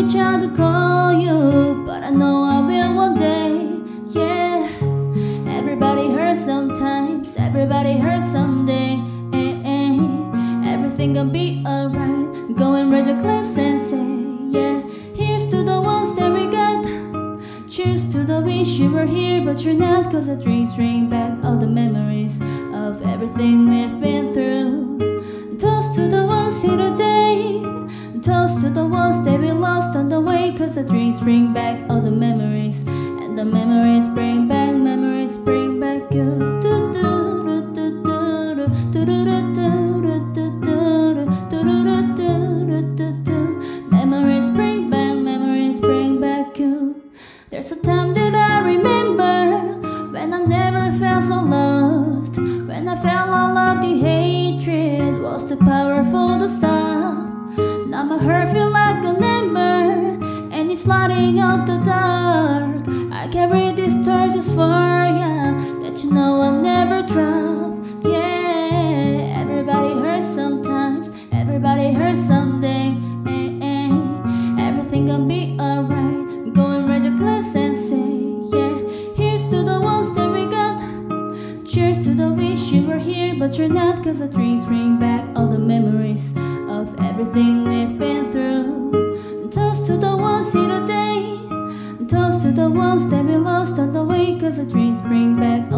reach out to call you, but I know I will one day. Yeah, everybody hurts sometimes, everybody hurts someday. Eh, eh. Everything gonna be alright. Go and raise your glass and say, Yeah, here's to the ones that we got. Cheers to the wish you were here, but you're not. Cause the drinks bring back all the memories of everything we've been through. Toast to the ones here today. Toast to the ones that we lost the. Drinks bring back all the memories. And the memories bring back, memories bring back you. Do, do, do, do, do, do, do, do, do, do, do, do, do, do, do, do. Memories bring back, memories bring back you. There's a time that I remember when I never felt so lost. When I felt all of the hatred was too powerful to stop. Now my heart feel like it's lighting up the dark. I carry this torch just for ya that you know I never drop. Yeah, everybody hurts sometimes, everybody hurts someday. Eh, eh. Everything gonna be alright. Go and raise your glass and say, yeah. Here's to the ones that we got. Cheers to the wish you were here, but you're not. Cause the drinks bring back all the memories of everything we've been through. Lost on the way. Cause the dreams bring back